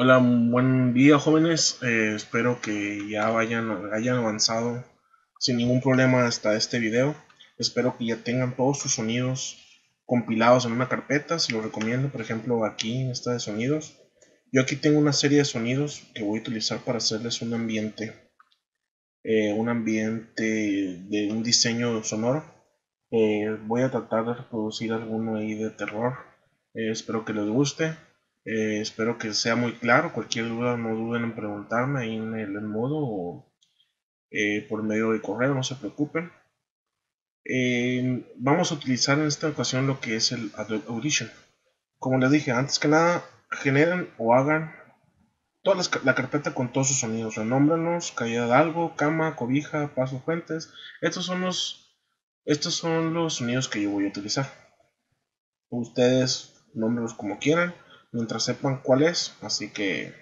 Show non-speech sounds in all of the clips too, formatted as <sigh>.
Hola, buen día jóvenes. Eh, espero que ya vayan, hayan avanzado sin ningún problema hasta este video. Espero que ya tengan todos sus sonidos compilados en una carpeta. Se los recomiendo, por ejemplo, aquí en esta de sonidos. Yo aquí tengo una serie de sonidos que voy a utilizar para hacerles un ambiente. Eh, un ambiente de un diseño sonoro. Eh, voy a tratar de reproducir alguno ahí de terror. espero que les guste. Eh, espero que sea muy claro. Cualquier duda no duden en preguntarme ahí en el modo o eh, por medio de correo, no se preocupen. Eh, vamos a utilizar en esta ocasión lo que es el Adobe Audition. Como les dije, antes que nada, generen o hagan toda la carpeta con todos sus sonidos. Renómbranos, caída de algo, cama, cobija, paso, fuentes. Estos son los, estos son los sonidos que yo voy a utilizar. Ustedes nómbrenlos como quieran mientras sepan cuál es, así que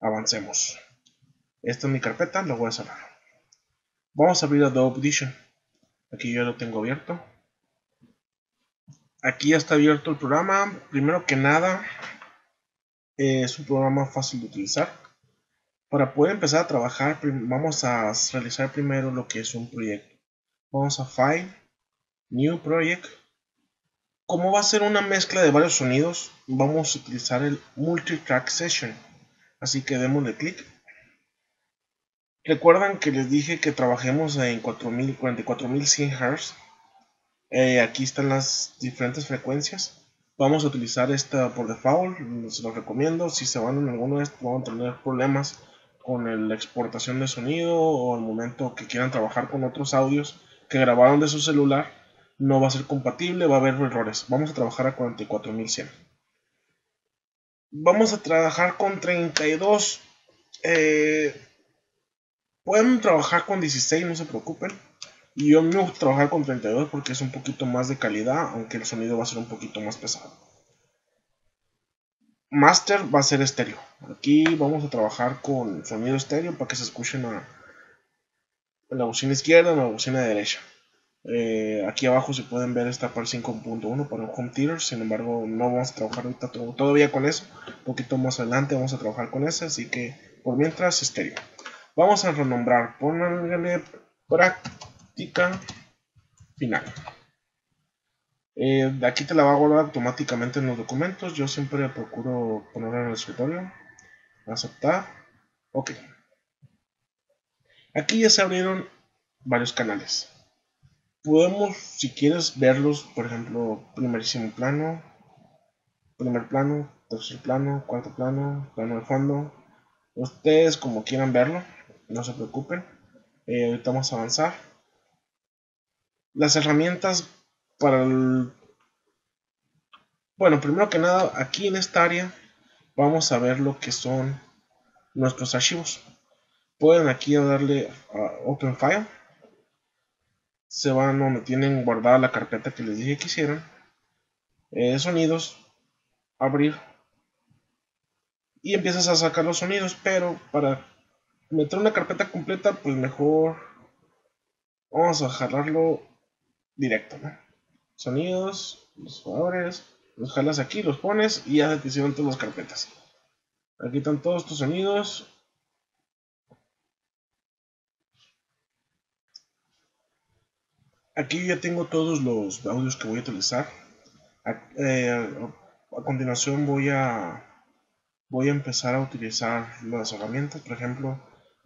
avancemos. Esta es mi carpeta, la voy a cerrar. Vamos a abrir Adobe Audition. Aquí ya lo tengo abierto. Aquí ya está abierto el programa. Primero que nada, es un programa fácil de utilizar. Para poder empezar a trabajar, vamos a realizar primero lo que es un proyecto. Vamos a File, New Project como va a ser una mezcla de varios sonidos, vamos a utilizar el Multitrack Session. Así que démosle clic. Recuerdan que les dije que trabajemos en 44100 Hz. Eh, aquí están las diferentes frecuencias. Vamos a utilizar esta por default, se lo recomiendo. Si se van en alguno de estos, van a tener problemas con la exportación de sonido o al momento que quieran trabajar con otros audios que grabaron de su celular no va a ser compatible, va a haber errores. Vamos a trabajar a 44100. Vamos a trabajar con 32. Eh, pueden trabajar con 16, no se preocupen. Y yo me voy a trabajar con 32 porque es un poquito más de calidad, aunque el sonido va a ser un poquito más pesado. Master va a ser estéreo. Aquí vamos a trabajar con sonido estéreo para que se escuchen a, la bocina izquierda en la bocina derecha. Eh, aquí abajo se pueden ver esta par 5.1 para un home theater, sin embargo no vamos a trabajar ahorita todavía con eso, un poquito más adelante vamos a trabajar con ese, así que por mientras estéreo. Vamos a renombrar, ponerle práctica final. Eh, aquí te la va a guardar automáticamente en los documentos, yo siempre procuro ponerla en el escritorio, aceptar, ok. Aquí ya se abrieron varios canales podemos, si quieres, verlos, por ejemplo, primerísimo plano, primer plano, tercer plano, cuarto plano, plano de fondo. Ustedes como quieran verlo, no se preocupen. Eh, ahorita vamos a avanzar. Las herramientas para el... Bueno, primero que nada, aquí en esta área vamos a ver lo que son nuestros archivos. Pueden aquí darle a Open File se van donde tienen guardada la carpeta que les dije que hicieran. Eh, sonidos, abrir. Y empiezas a sacar los sonidos, pero para meter una carpeta completa, pues mejor vamos a jalarlo directo, Sonidos, los jugadores, los jalas aquí, los pones y ya se te hicieron todas las carpetas. Aquí están todos tus sonidos, Aquí ya tengo todos los audios que voy a utilizar. A, eh, continuación voy a voy a empezar a utilizar las herramientas. Por ejemplo,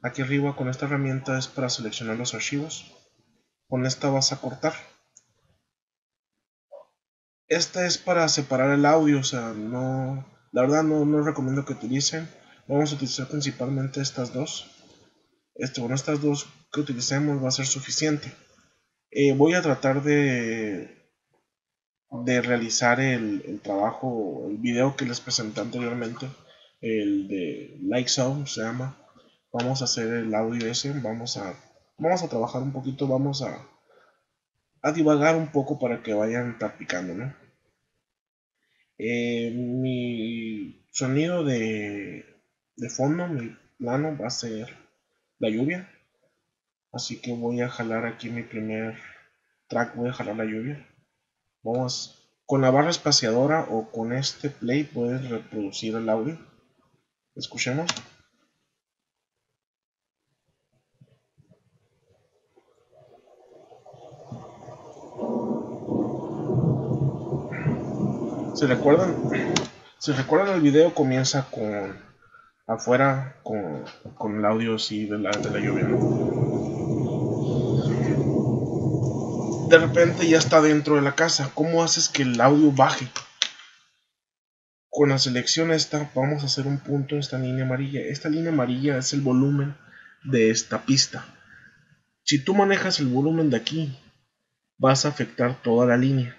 aquí arriba con esta herramienta es para seleccionar los archivos. Con esta vas a cortar. Esta es para separar el audio, o sea, no, la verdad no, no recomiendo que utilicen. Vamos a utilizar principalmente estas dos. Este, bueno, estas dos que utilicemos va a ser suficiente. Eh, voy a tratar de, de realizar el, trabajo, el video que les presenté anteriormente, el de Like Sound se llama. Vamos a hacer el audio ese, vamos a, vamos a trabajar un poquito, vamos a, a divagar un poco para que vayan practicando, ¿no? Eh, mi sonido de, de fondo, mi plano va a ser la lluvia. Así que voy a jalar aquí mi primer track, voy a jalar la lluvia. Vamos Con la barra espaciadora o con este play puedes reproducir el audio. Escuchemos. ¿Se recuerdan? Si recuerdan el video comienza con afuera con, con el audio así de la, de la lluvia. De repente ya está dentro de la casa. ¿Cómo haces que el audio baje? Con la selección esta vamos a hacer un punto en esta línea amarilla. Esta línea amarilla es el volumen de esta pista. Si tú manejas el volumen de aquí, vas a afectar toda la línea.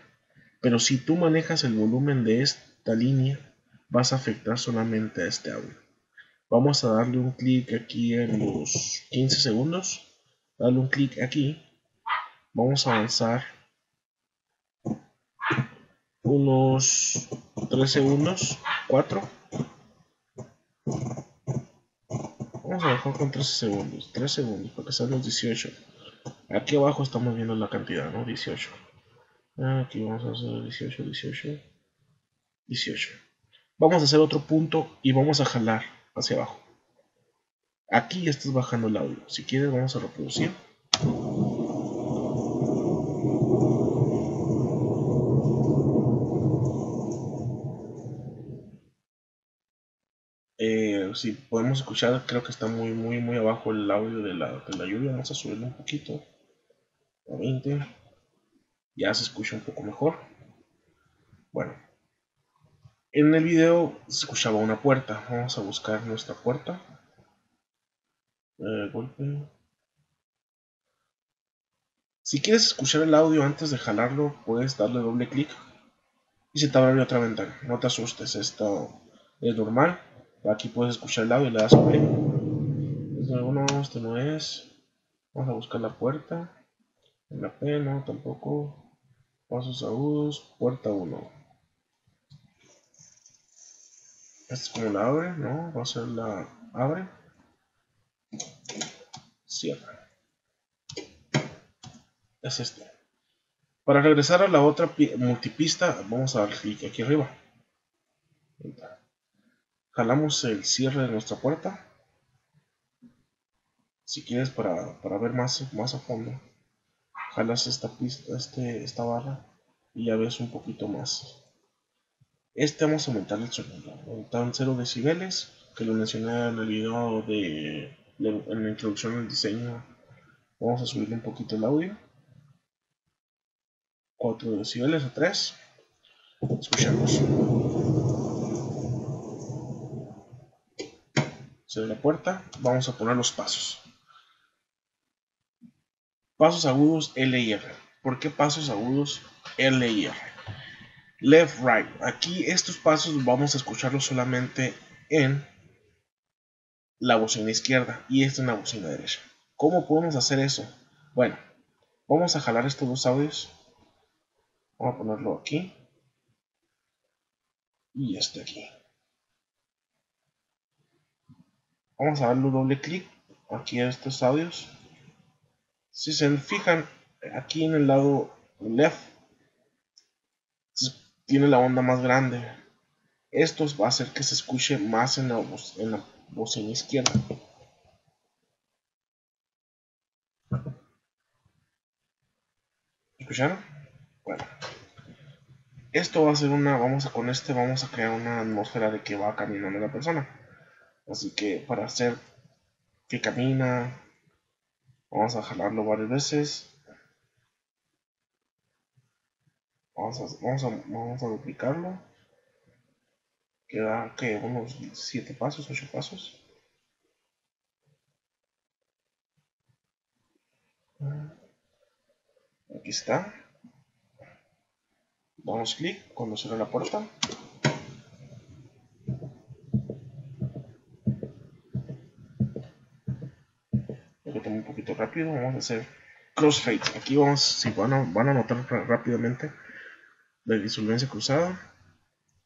Pero si tú manejas el volumen de esta línea, vas a afectar solamente a este audio. Vamos a darle un clic aquí en los 15 segundos. Darle un clic aquí. Vamos a avanzar unos 3 segundos. 4. Vamos a dejar con 13 segundos. 3 segundos para que sean los 18. Aquí abajo estamos viendo la cantidad, ¿no? 18. Aquí vamos a hacer 18, 18, 18 vamos a hacer otro punto y vamos a jalar hacia abajo. Aquí ya estás bajando el audio. Si quieres vamos a reproducir. Eh, si podemos escuchar, creo que está muy, muy, muy abajo el audio de la, de la lluvia. Vamos a subirlo un poquito. A 20. Ya se escucha un poco mejor. Bueno, en el video se escuchaba una puerta. Vamos a buscar nuestra puerta. Eh, si quieres escuchar el audio antes de jalarlo, puedes darle doble clic y se te abre otra ventana. No te asustes, esto es normal. Aquí puedes escuchar el audio y le das play. No, este no es. Vamos a buscar la puerta. En la P, no, tampoco. Pasos agudos, puerta 1. Esta es como la abre, ¿no? Va a ser la abre. Cierra. Es este. Para regresar a la otra multipista, vamos a dar clic aquí arriba. Jalamos el cierre de nuestra puerta. Si quieres para, ver más, más a fondo, jalas esta pista, este, esta barra y ya ves un poquito más este vamos a aumentar el sonido, aumentar en 0 decibeles, que lo mencioné en el video de, en la introducción al diseño. Vamos a subirle un poquito el audio. 4 decibeles a 3. Escuchamos. Se ve la puerta. Vamos a poner los pasos. Pasos agudos L y R. ¿Por qué pasos agudos L y R? left, right. Aquí estos pasos vamos a escucharlos solamente en la bocina izquierda y esta en la bocina derecha. ¿Cómo podemos hacer eso? Bueno, vamos a jalar estos dos audios. Vamos a ponerlo aquí. Y este aquí. Vamos a darle doble clic aquí a estos audios. Si se fijan, aquí en el lado left tiene la onda más grande. Esto va a hacer que se escuche más en la, voz, en la bocina izquierda. ¿Escucharon? Bueno. Esto va a ser una, vamos a con este vamos a crear una atmósfera de que va caminando la persona. Así que para hacer que camina, vamos a jalarlo varias veces Vamos a, vamos a, vamos a duplicarlo. Queda que unos 7 pasos, 8 pasos. Aquí está. Damos clic cuando cierra la puerta. Lo un poquito rápido. Vamos a hacer crossfade. Aquí vamos, si van a, van a notar rápidamente, de disolvencia cruzada.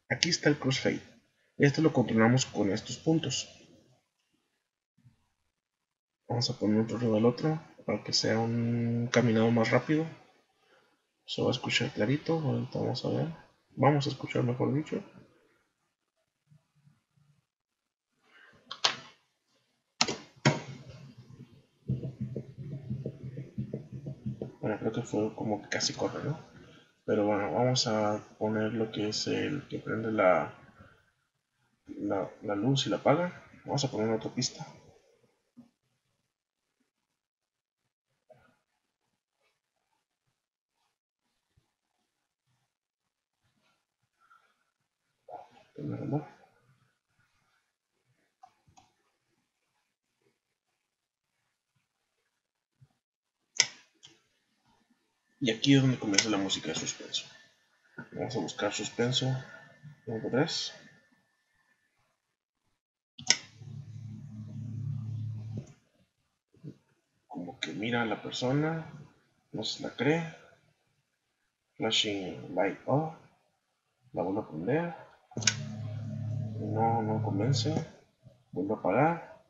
Aquí está el crossfade. Esto lo controlamos con estos puntos. Vamos a poner otro arriba del otro para que sea un caminado más rápido. Se va a escuchar clarito. Ahorita vamos a ver. Vamos a escuchar, mejor dicho. Bueno, creo que fue como que casi corre, ¿no? Pero bueno, vamos a poner lo que es el que prende la, la, luz y la apaga. Vamos a poner otra pista. Y aquí es donde comienza la música de suspenso. Vamos a buscar suspenso 1, 3. Como que mira a la persona, no se la cree. Flashing light off. La vuelvo a prender. No, no convence. Vuelvo a apagar.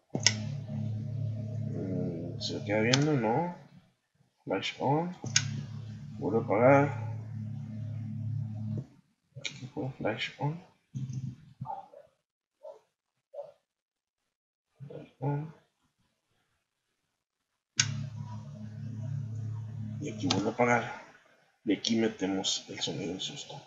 Mm, se queda viendo, no. Flash on. Vuelvo a apagar. Aquí flash on. Flash on. Y aquí vuelvo a apagar. Y aquí metemos el sonido de susto.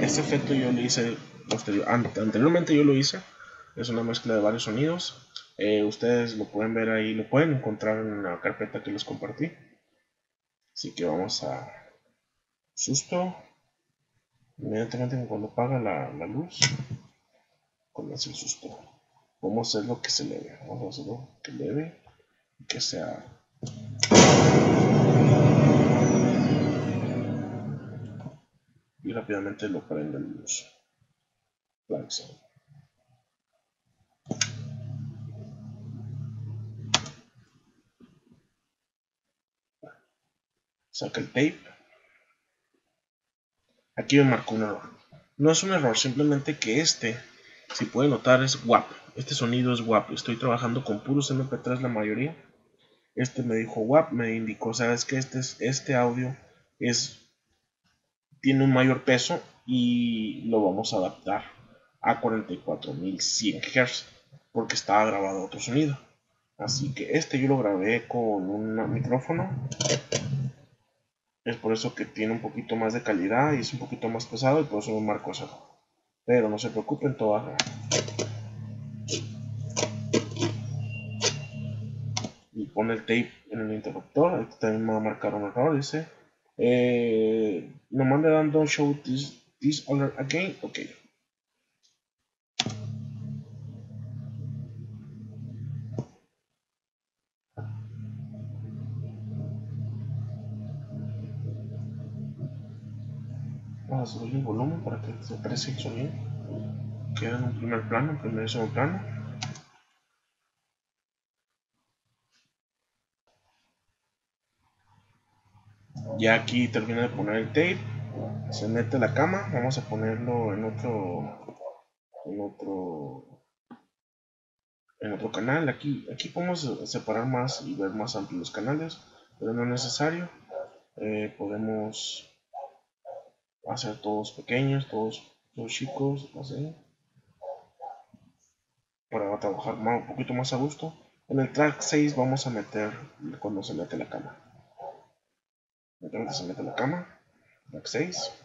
Este efecto yo lo hice posterior, anteriormente yo lo hice. Es una mezcla de varios sonidos. Eh, ustedes lo pueden ver ahí, lo pueden encontrar en la carpeta que les compartí. Así que vamos a susto. Inmediatamente cuando apaga la, la luz, comienza el susto. Vamos a hacer lo que se leve. Vamos a hacerlo que leve y que sea y rápidamente lo prende el luz. Saca el tape. Aquí me marcó un error. No es un error, simplemente que este, si pueden notar, es WAP. Este sonido es WAP. Estoy trabajando con puros MP3 la mayoría. Este me dijo WAP, me indicó, sabes que este, es, este audio es tiene un mayor peso y lo vamos a adaptar a 44100 Hz porque estaba grabado otro sonido. Así que este yo lo grabé con un micrófono. Es por eso que tiene un poquito más de calidad y es un poquito más pesado y por eso me marco eso. Pero no se preocupen, todo Y pone el tape en el interruptor. Aquí también me va a marcar un error. Dice eh, nomás le dan don't show this, this alert again. Ok. A subir el volumen para que se aprecie el sonido. Queda en un primer plano, en primer y segundo plano. ya aquí termina de poner el tape se mete la cama vamos a ponerlo en otro en otro en otro canal aquí aquí podemos separar más y ver más amplios canales pero no es necesario eh, podemos hacer todos pequeños todos, todos chicos así para trabajar un poquito más a gusto en el track 6 vamos a meter cuando se mete la cama entonces se mete la cama. Back 6.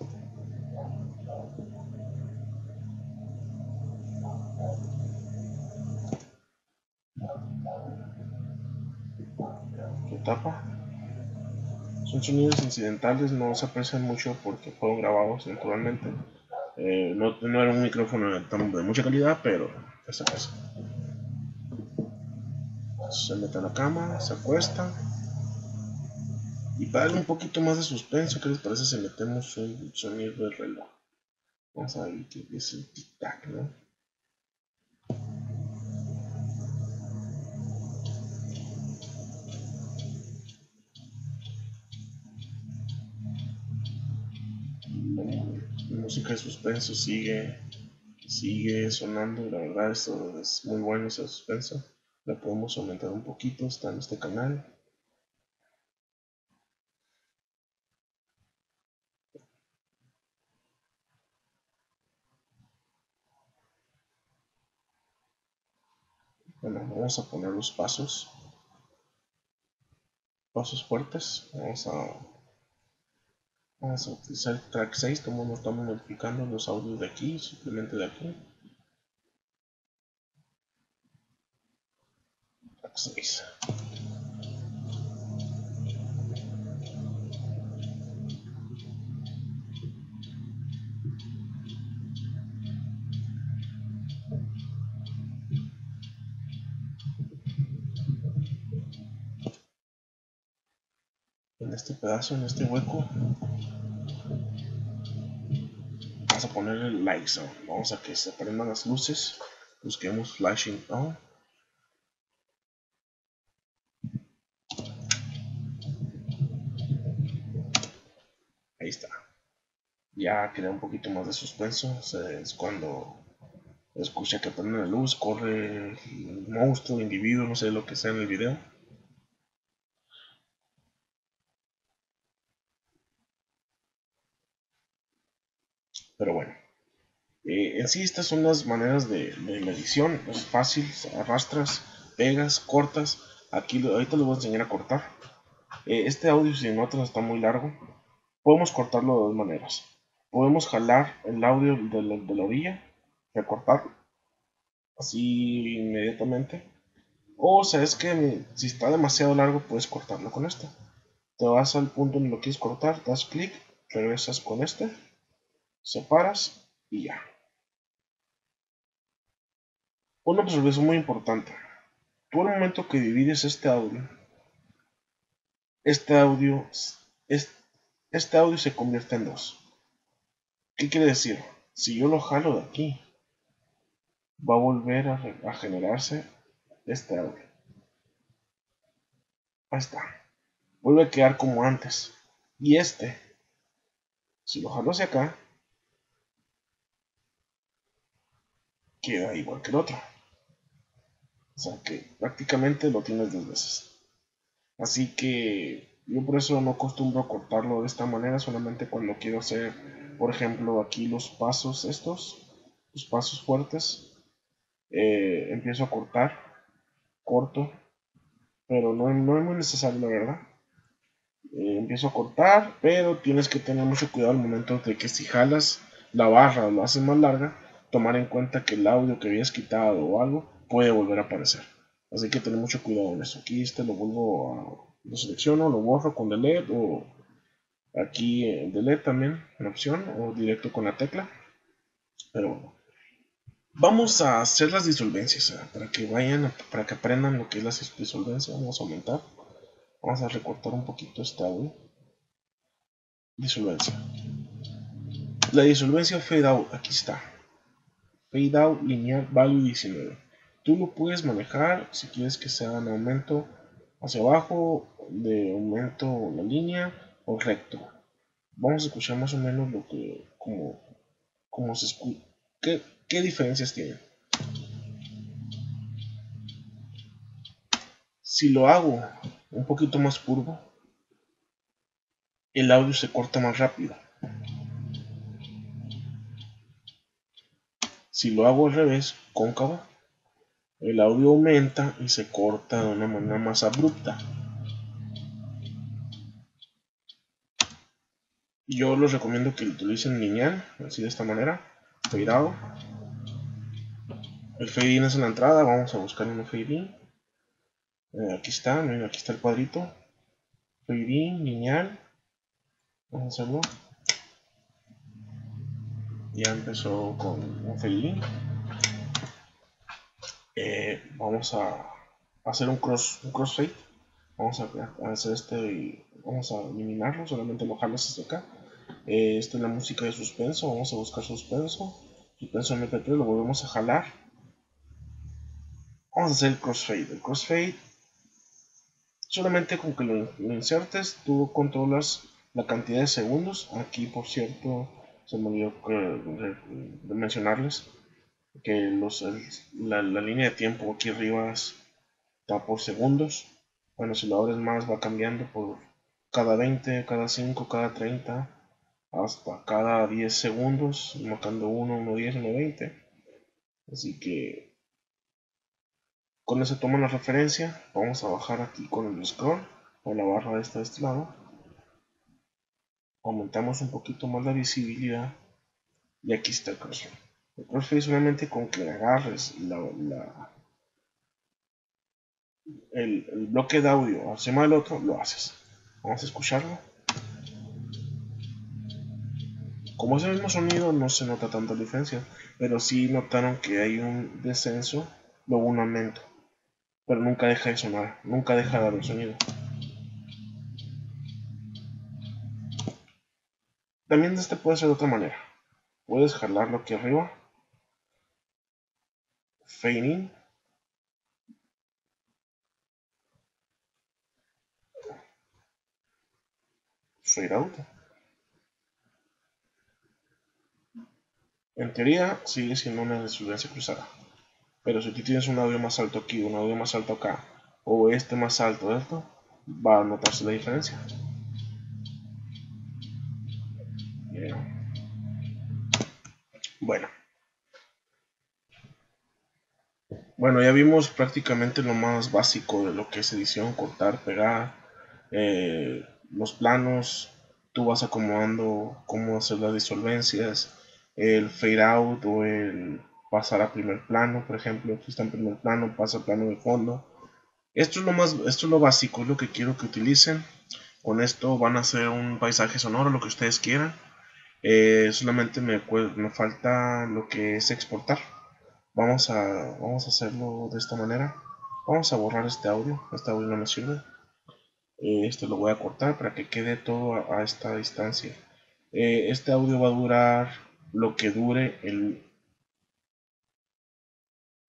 ¿Qué tapa? Son sonidos incidentales, no se aprecian mucho porque fueron grabados naturalmente. Eh, no, no, era un micrófono de mucha calidad, pero se aprecia. Se mete a la cama, se acuesta. Y para darle un poquito más de suspenso, ¿qué les parece si metemos un sonido de reloj? Vamos a ver qué es el tic-tac, ¿no? música de suspenso sigue, sigue sonando, la verdad esto es muy bueno ese suspenso, la podemos aumentar un poquito, está en este canal. Bueno, vamos a poner los pasos, pasos fuertes, vamos a Vamos a utilizar track 6, como no estamos modificando los audios de aquí, simplemente de aquí. Track 6. en este pedazo, en este hueco, vamos a poner el light zone. Vamos a que se prendan las luces. Busquemos flashing on. Ahí está. Ya crea un poquito más de suspenso. Es cuando escucha que prende la luz, corre el monstruo, individuo, no sé lo que sea en el video. Pero bueno. Eh, en sí estas son las maneras de, de edición. Es fácil, arrastras, pegas, cortas. Aquí ahorita les voy a enseñar a cortar. Eh, este audio si notas está muy largo. Podemos cortarlo de dos maneras. Podemos jalar el audio de la, de la orilla, recortarlo. Así inmediatamente. O sabes que si está demasiado largo puedes cortarlo con esto. Te vas al punto donde lo quieres cortar, das clic, regresas con este separas y ya. Una observación muy importante. Tú al momento que divides este audio, este audio, este audio se convierte en dos. ¿Qué quiere decir? Si yo lo jalo de aquí, va a volver a, a generarse este audio. Ahí está. Vuelve a quedar como antes. Y este, si lo jalo hacia acá, queda igual que el otro. O sea que prácticamente lo tienes dos veces. Así que yo por eso no acostumbro cortarlo de esta manera, solamente cuando quiero hacer, por ejemplo, aquí los pasos estos, los pasos fuertes, eh, empiezo a cortar, corto, pero no, no es muy necesario la verdad. Eh, empiezo a cortar, pero tienes que tener mucho cuidado al momento de que si jalas la barra o lo haces más larga, tomar en cuenta que el audio que habías quitado o algo puede volver a aparecer. Así que tener mucho cuidado en eso. Aquí este lo vuelvo a, lo selecciono, lo borro con delete o aquí en delete también en opción o directo con la tecla. Pero bueno. Vamos a hacer las disolvencias eh, para que vayan, para que aprendan lo que es la disolvencia. Vamos a aumentar. Vamos a recortar un poquito este audio. Disolvencia. La disolvencia fade out, aquí está fade out lineal value 19 tú lo puedes manejar si quieres que sea un aumento hacia abajo de aumento la línea o recto. Vamos a escuchar más o menos lo que como, como se escucha ¿Qué, qué diferencias tiene si lo hago un poquito más curvo el audio se corta más rápido Si lo hago al revés, cóncavo, el audio aumenta y se corta de una manera más abrupta. Yo les recomiendo que utilicen lineal, así de esta manera, fade El fade in es en la entrada, vamos a buscar un fade in. Eh, aquí está, aquí está el cuadrito. Fade in, lineal. Vamos a hacerlo ya empezó con un fade eh, vamos a hacer un cross un crossfade vamos a, hacer este y vamos a eliminarlo solamente lo jalas hasta acá. Eh, esta es la música de suspenso vamos a buscar suspenso. Suspenso mp3 lo volvemos a jalar. Vamos a hacer el crossfade el crossfade solamente con que lo insertes tú controlas la cantidad de segundos. Aquí por cierto se me olvidó de, mencionarles que los, la, línea de tiempo aquí arriba está por segundos. Bueno, si lo abres más va cambiando por cada 20, cada 5, cada 30, hasta cada 10 segundos, marcando 1, 1, 10, 1, 20. Así que Con eso toma la referencia. Vamos a bajar aquí con el scroll o la barra esta de este lado. Aumentamos un poquito más la visibilidad. Y aquí está el crossfade. El crossfade solamente con que agarres el, bloque de audio encima del otro, lo haces. Vamos a escucharlo. Como es el mismo sonido, no se nota tanta diferencia, pero sí notaron que hay un descenso, luego un aumento. Pero nunca deja de sonar, nunca deja de dar el sonido. También este puede ser de otra manera. Puedes jalarlo aquí arriba. In. Fade out. En teoría sigue siendo una resonancia cruzada. Pero si tú tienes un audio más alto aquí, un audio más alto acá, o este más alto esto, va a notarse la diferencia. Bueno. Bueno, ya vimos prácticamente lo más básico de lo que es edición, cortar, pegar, eh, los planos, tú vas acomodando cómo hacer las disolvencias, el fade out o el pasar a primer plano, por ejemplo, si está en primer plano, pasa a plano de fondo. Esto es lo más, esto es lo básico, es lo que quiero que utilicen. Con esto van a hacer un paisaje sonoro, lo que ustedes quieran. Eh, solamente me, falta lo que es exportar. Vamos a, vamos a hacerlo de esta manera. Vamos a borrar este audio. Este audio no me sirve. Eh, este lo voy a cortar para que quede todo a, esta distancia. Eh, este audio va a durar lo que dure el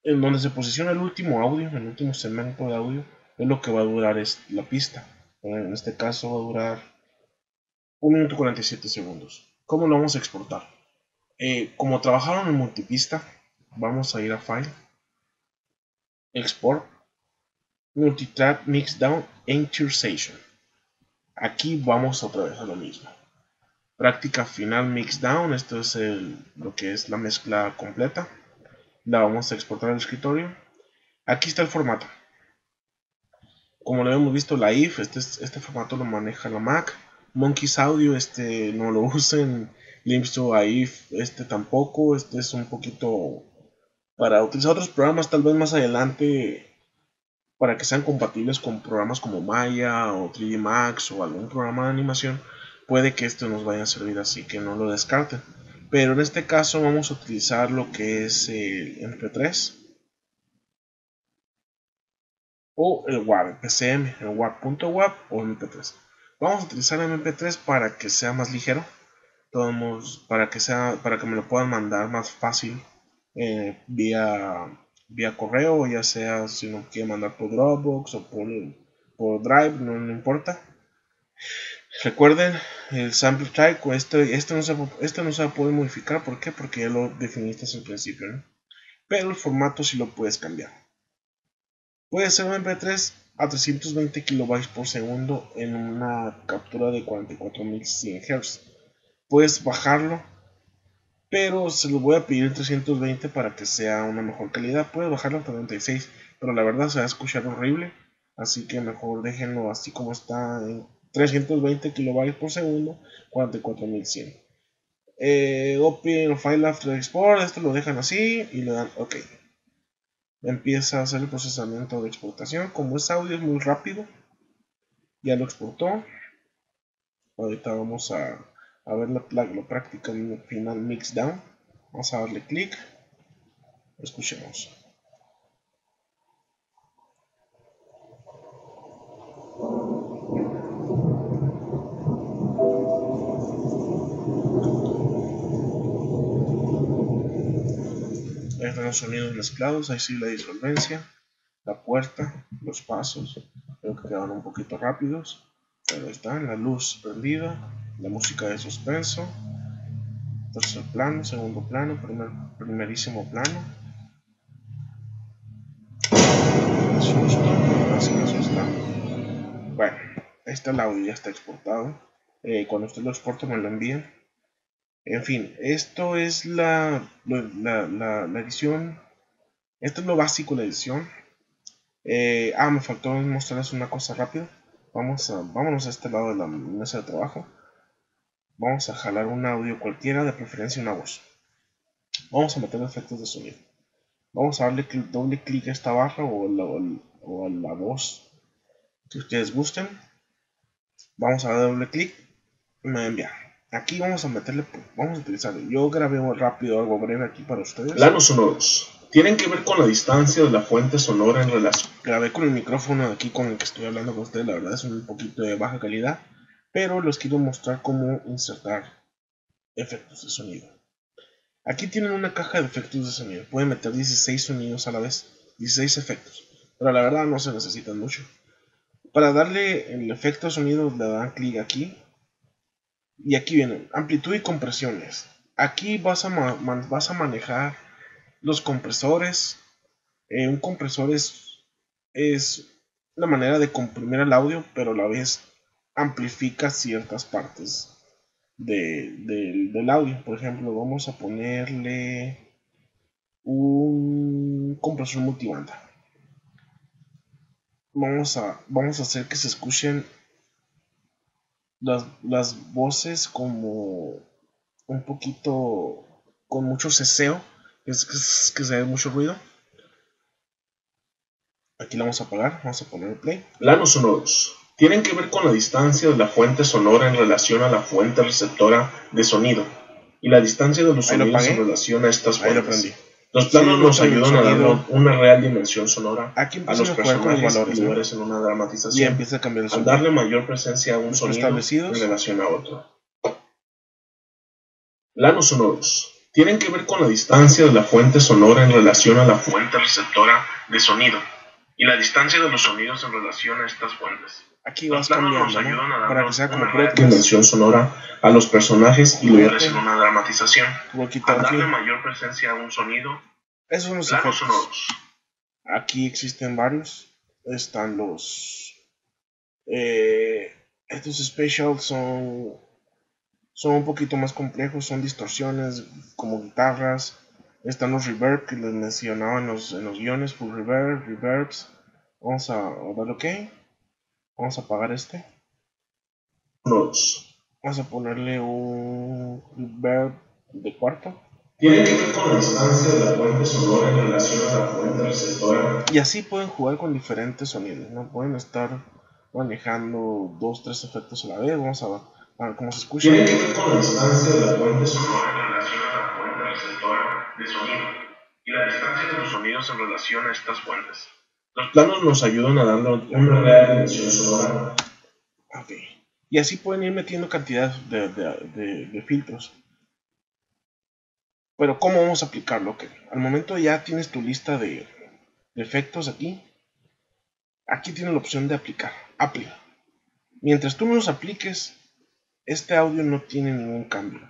en donde se posiciona el último audio, el último segmento de audio, es lo que va a durar es la pista. En este caso va a durar 1 minuto 47 segundos. ¿Cómo lo vamos a exportar? Eh, como trabajaron en multipista, vamos a ir a File, Export, Multitrack Mixdown Station. Aquí vamos otra vez a lo mismo. Práctica final Mixdown, esto es lo que es la mezcla completa. La vamos a exportar al escritorio. Aquí está el formato. Como lo hemos visto, la IF, este, este formato lo maneja la Mac Monkeys Audio, este no lo <laughs> usen. Limpso ahí, este tampoco. Este es un poquito para utilizar otros programas, tal vez más adelante, para que sean compatibles con programas como Maya o 3D Max o algún programa de animación. Puede que esto nos vaya a servir así, que no lo descarten. Pero en este caso vamos a utilizar lo que es el MP3 o el WAV, PCM, el WAV.WAV o MP3. Vamos a utilizar MP3 para que sea más ligero. para que sea, para que me lo puedan mandar más fácil eh, vía, vía correo, ya sea si no quiere mandar por Dropbox o por, por Drive, no, importa. Recuerden, el sample type, este, este, no se, este no se va a poder modificar. ¿Por qué? Porque ya lo definiste al principio. Pero el formato sí lo puedes cambiar. Puede ser un MP3 a 320 kilobytes por segundo en una captura de 44100 Hz. Puedes bajarlo, pero se lo voy a pedir en 320 para que sea una mejor calidad. Puedes bajarlo a 36, pero la verdad se va a escuchar horrible, así que mejor déjenlo así como está en 320 kilobytes por segundo, 44100. Eh, Open File After Export, esto lo dejan así y le dan OK empieza a hacer el procesamiento de exportación. Como es audio es muy rápido, ya lo exportó. Ahorita vamos a, ver la, la, práctica final mixdown. Vamos a darle clic. Escuchemos. Están los sonidos mezclados, ahí sí la disolvencia, la puerta, los pasos, creo que quedan un poquito rápidos, pero están, la luz prendida, la música de suspenso, tercer plano, segundo plano, primer, primerísimo plano, Bueno, este audio ya está exportado. Eh, cuando usted lo exporte me lo envíen en fin, esto es la, la, edición. Esto es lo básico de la edición. Eh, ah, me faltó mostrarles una cosa rápida. Vamos a, vámonos a este lado de la mesa de trabajo. Vamos a jalar un audio cualquiera, de preferencia una voz. Vamos a meter efectos de sonido. Vamos a darle doble clic a esta barra o, a la voz que ustedes gusten. Vamos a dar doble clic y me enviar. Aquí vamos a meterle, vamos a utilizar. Yo grabé rápido algo breve aquí para ustedes. Planos sonoros. Tienen que ver con la distancia de la fuente sonora en relación. Grabé con el micrófono aquí con el que estoy hablando con ustedes. La verdad es un poquito de baja calidad. Pero les quiero mostrar cómo insertar efectos de sonido. Aquí tienen una caja de efectos de sonido. Pueden meter 16 sonidos a la vez. 16 efectos. Pero la verdad no se necesitan mucho. Para darle el efecto de sonido le dan clic aquí. Y aquí vienen amplitud y compresiones. Aquí vas a, vas a manejar los compresores. Eh, un compresor es, es la manera de comprimir el audio, pero a la vez amplifica ciertas partes del audio. Por ejemplo, vamos a ponerle un compresor multibanda. Vamos a, vamos a hacer que se escuchen las, las voces como un poquito con mucho ceseo, es que, se ve mucho ruido. Aquí la vamos a apagar, vamos a poner play. Planos sonoros tienen que ver con la distancia de la fuente sonora en relación a la fuente receptora de sonido y la distancia de los sonidos en relación a estas fuentes. Los planos nos ayudan a dar una real dimensión sonora a los personajes y lugares en una dramatización, y empieza a cambiar el al darle mayor presencia a un sonido en relación a otro. Planos sonoros. Tienen que ver con la distancia de la fuente sonora en relación a la fuente receptora de sonido y la distancia de los sonidos en relación a estas fuentes. Aquí vas cambiando, ¿no? Para que sea como dimensión sonora a los personajes y lugares en una dramatización. Al darle mayor presencia a un sonido. Esos son los efectos. Sonoros. Aquí existen varios. Están los... Eh, estos specials son... Son un poquito más complejos, son distorsiones como guitarras. Están los reverb que les mencionaba en los, en los guiones, full reverb, reverbs. Vamos a, a darle OK. Vamos a apagar este. Vamos a ponerle un verb de cuarto. Tiene que ver con la distancia de la fuente sonora en relación a la fuente receptora. Y así pueden jugar con diferentes sonidos, ¿no? Pueden estar manejando dos, tres efectos a la vez. Vamos a ver, cómo se escucha. Tiene que ver con la distancia de la fuente sonora en relación a la fuente receptora de sonido y la distancia de los sonidos en relación a estas fuentes. Los planos nos ayudan a darle una real dimensión sonora. Ok. Y así pueden ir metiendo cantidad de, filtros. Pero ¿cómo vamos a aplicarlo? Okay. Al momento ya tienes tu lista de, efectos aquí. Aquí tienes la opción de aplicar. Apply. Mientras tú no los apliques, este audio no tiene ningún cambio.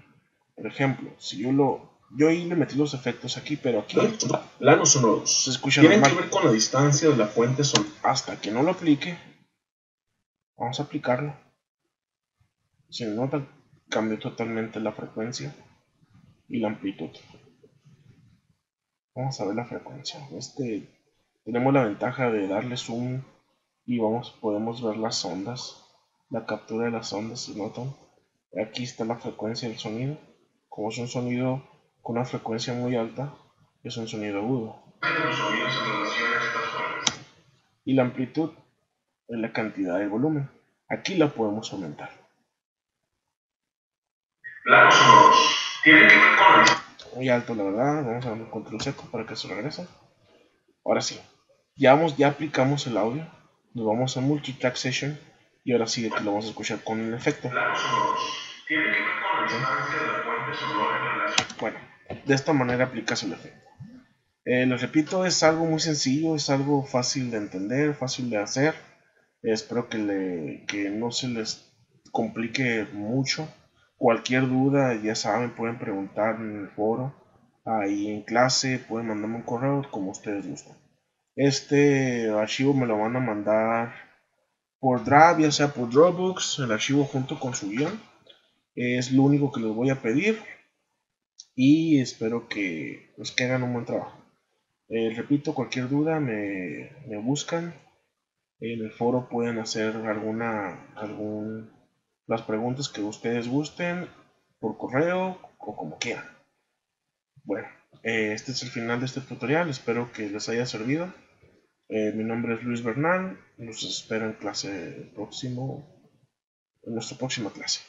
Por ejemplo, si yo lo yo ahí le metí los efectos aquí, pero aquí. Planos sonoros. Se escucha Tienen que ver con la distancia de la fuente sonora. Hasta que no lo aplique, vamos a aplicarlo. Si nota, cambió totalmente la frecuencia y la amplitud. Vamos a ver la frecuencia. Este, tenemos la ventaja de darle zoom y vamos, podemos ver las ondas, la captura de las ondas, si notan. Aquí está la frecuencia del sonido. Como es un sonido con una frecuencia muy alta es un sonido agudo. Y la amplitud es la cantidad de volumen. Aquí la podemos aumentar. Muy alto la verdad, vamos a dar un control Z para que se regrese. Ahora sí, ya, vamos, ya aplicamos el audio, nos vamos a Multitrack Session y ahora sí lo vamos a escuchar con el efecto. Bueno, de esta manera aplicas el efecto. Eh, les repito, es algo muy sencillo, es algo fácil de entender, fácil de hacer. espero que, le, no se les complique mucho. Cualquier duda, ya saben, pueden preguntar en el foro, ahí en clase, pueden mandarme un correo como ustedes gusten. Este archivo me lo van a mandar por Drive, ya sea por Dropbox, el archivo junto con su guion. Es lo único que les voy a pedir y espero que, pues, que hagan un buen trabajo. Eh, repito, cualquier duda me, me, buscan. En el foro pueden hacer alguna, algún, las preguntas que ustedes gusten por correo o como quieran. Bueno, eh, este es el final de este tutorial. Espero que les haya servido. Eh, mi nombre es Luis Bernal. Los espero en clase próximo, en nuestra próxima clase.